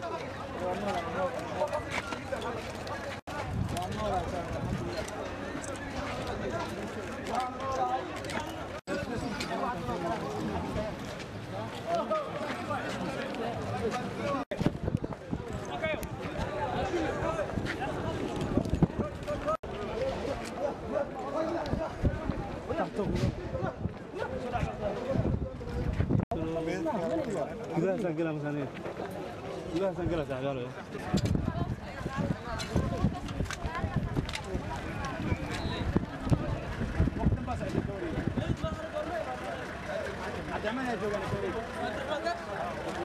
One more, one more. كذا سنقلها مثلا كذا سنقلها تعال Adamanya